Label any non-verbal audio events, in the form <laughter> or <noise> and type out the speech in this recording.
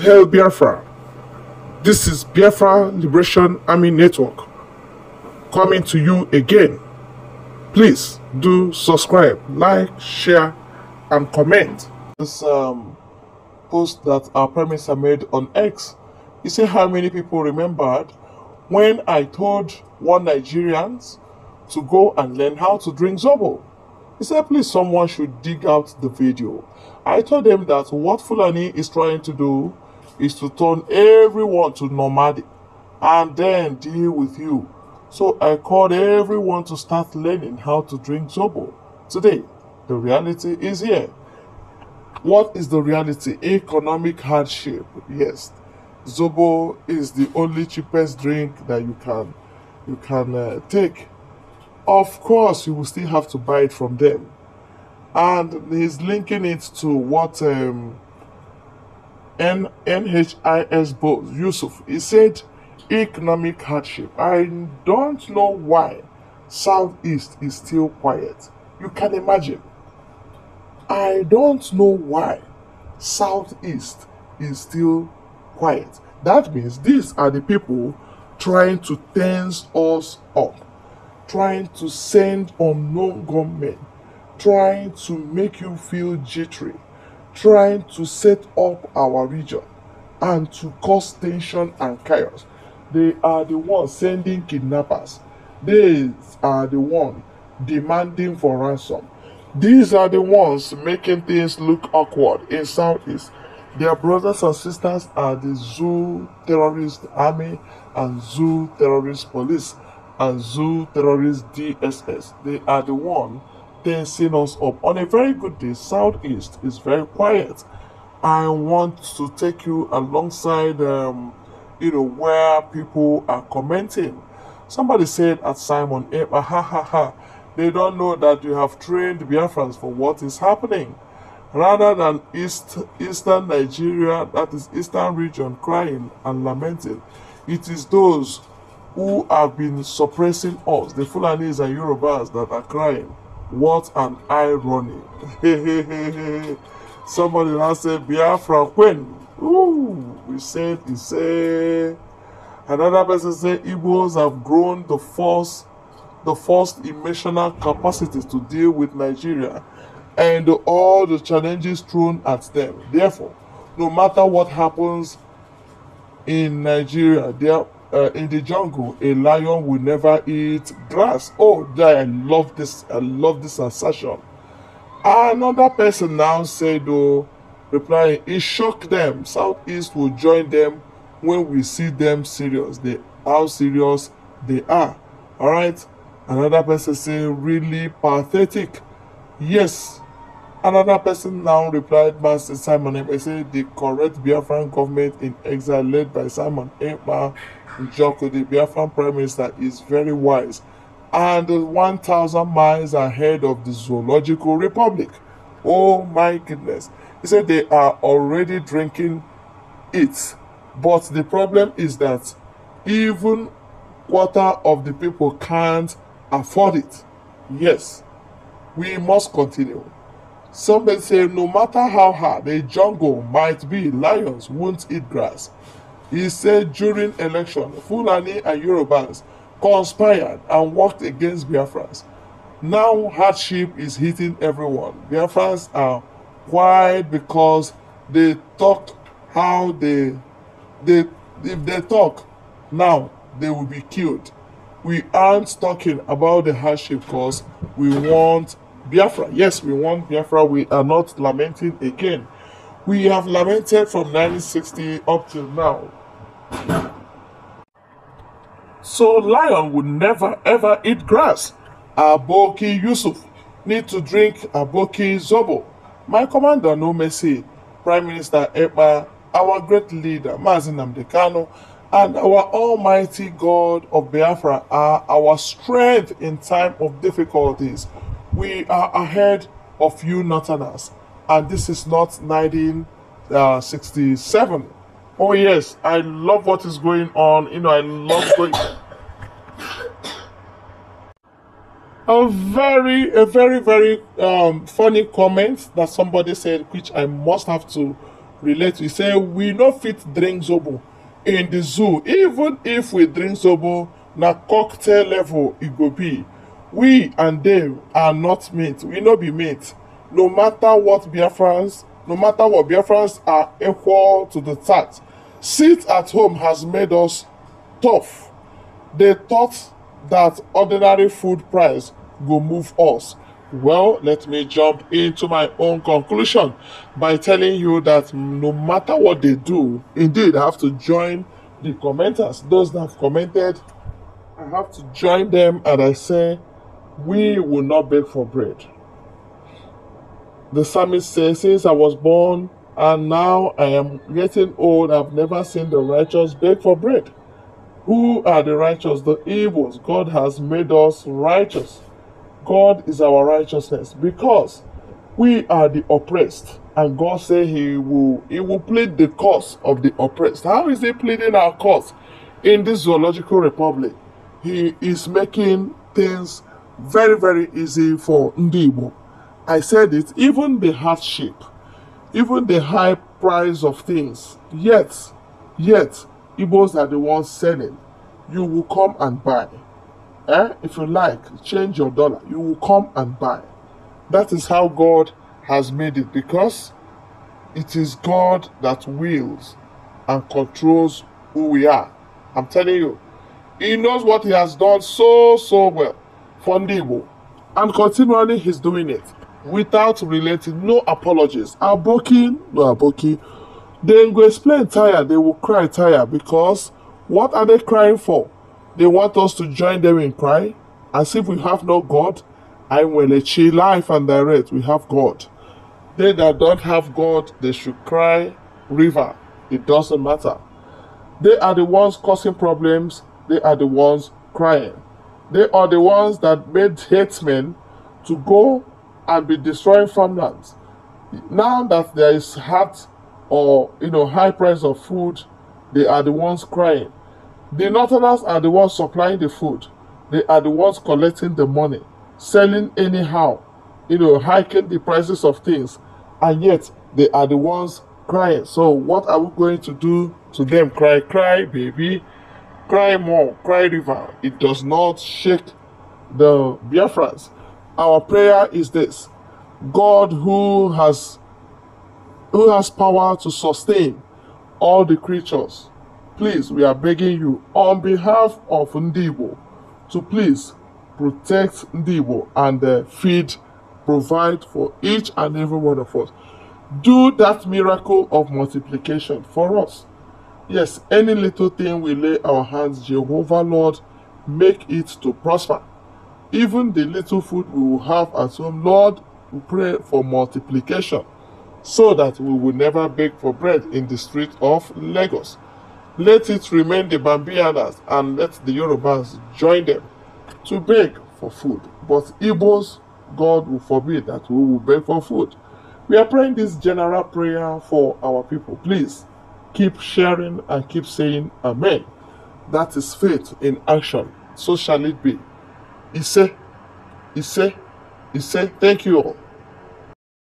hail Biafra. This is Biafra Liberation Army Network coming to you again. Please do subscribe, like, share, and comment. This um, post that our Prime Minister made on X. You see how many people remembered when I told one Nigerians to go and learn how to drink Zobo. He said, please, someone should dig out the video. I told them that what Fulani is trying to do is to turn everyone to nomadic and then deal with you. So I called everyone to start learning how to drink Zobo. Today, the reality is here. What is the reality? Economic hardship. Yes, Zobo is the only cheapest drink that you can you can uh, take. Of course, you will still have to buy it from them, and he's linking it to what um, NHIS boss Yusuf. He said economic hardship. I don't know why Southeast is still quiet. You can imagine. I don't know why Southeast is still quiet. That means these are the people trying to tense us up, trying to send unknown gunmen, trying to make you feel jittery, trying to set up our region and to cause tension and chaos. They are the ones sending kidnappers. They are the ones demanding for ransom. These are the ones making things look awkward in Southeast. Their brothers and sisters are the Zoo Terrorist Army and Zoo Terrorist Police and Zoo Terrorist DSS. They are the one tensing us up. On a very good day, Southeast is very quiet. I want to take you alongside, um, you know, where people are commenting. Somebody said at Simon Ekpa, ha ha ha, they don't know that you have trained Biafrans for what is happening rather than East, Eastern Nigeria, that is Eastern region, crying and lamenting. It is those who have been suppressing us, the Fulanis and Yorubas, that are crying. What an irony. <laughs> Somebody now said, Biafra, when? Ooh, we said, he said. Another person said, Igbos have grown the force, the first emotional capacities to deal with Nigeria and all the challenges thrown at them. Therefore, no matter what happens in Nigeria, there uh, in the jungle, a lion will never eat grass. Oh, I love this. I love this assertion. Another person now said, "Oh, replying, it shocked them. Southeast will join them when we see them serious. They how serious they are. All right." Another person say, "Really pathetic." Yes, Another person now replied, Master Simon Ekpa said the correct Biafran government in exile led by Simon Ekpa Joko, the Biafran Prime Minister, is very wise and 1,000 miles ahead of the Zoological Republic. Oh my goodness. He said they are already drinking it. But the problem is that even quarter of the people can't afford it. Yes, we must continue. Somebody say no matter how hard a jungle might be, lions won't eat grass. He said during election, Fulani and Yorubas conspired and worked against Biafrans. Now hardship is hitting everyone. Biafrans are quiet because they talk how they they if they talk now they will be killed. We aren't talking about the hardship because we want Biafra. Yes, we want Biafra. We are not lamenting again. We have lamented from 1960 up till now. So lion would never ever eat grass. Aboki Yusuf need to drink Aboki Zobo. My commander no mercy, Prime Minister Ekpa, our great leader Mazi Nnamdi Kanu, and our Almighty God of Biafra are our strength in time of difficulties. We are ahead of you Northerners, and this is not 1967. Oh yes, I love what is going on. You know, I love going. <coughs> a very, a very, very um, funny comment that somebody said, which I must have to relate we say we no fit drink zobo in the zoo. Even if we drink zobo na cocktail level e go be. We and them are not mate we no be mate no matter what biafrans no matter what biafrans are equal to the task sit at home has made us tough they thought that ordinary food price will move us well, let me jump into my own conclusion by telling you that no matter what they do, indeed, I have to join the commenters, those that have commented. I have to join them and I say, We will not beg for bread. The psalmist says, Since I was born and now I am getting old, I've never seen the righteous beg for bread. Who are the righteous? The evils. God has made us righteous. God is our righteousness because we are the oppressed and God said he will he will plead the cause of the oppressed. How is he pleading our cause? In this zoological republic, he is making things very, very easy for Ndigbo. I said it, even the hardship, even the high price of things, yet, yet, Igbos are the ones selling. You will come and buy eh, if you like, change your dollar. You will come and buy. That is how God has made it because it is God that wills and controls who we are. I'm telling you, He knows what He has done so, so well for Ndigbo. And continually He's doing it without relating, no apologies. Aboki, no Aboki. They will explain tire, they will cry tire because what are they crying for? They want us to join them in cry as if we have no God. I will achieve life and direct. We have God. They that don't have God, they should cry river. It doesn't matter. They are the ones causing problems. They are the ones crying. They are the ones that made hate men to go and be destroying farmlands. Now that there is hard or you know high price of food, they are the ones crying. The Northerners are the ones supplying the food. They are the ones collecting the money, selling anyhow, you know, hiking the prices of things, and yet they are the ones crying. So, what are we going to do to them? Cry, cry, baby, cry more, cry river. It does not shake the Biafrans. Our prayer is this God who has who has power to sustain all the creatures please, we are begging you on behalf of Ndigbo to please protect Ndigbo and uh, feed, provide for each and every one of us. Do that miracle of multiplication for us. Yes, any little thing we lay our hands, Jehovah Lord, make it to prosper. Even the little food we will have at home, Lord, we pray for multiplication so that we will never beg for bread in the street of Lagos. Let it remain the Bambianas and let the Yorubas join them to beg for food. But Igbos, God will forbid that we will beg for food. We are praying this general prayer for our people. Please keep sharing and keep saying Amen. That is faith in action. So shall it be. Ise, Ise, Ise. Thank you all.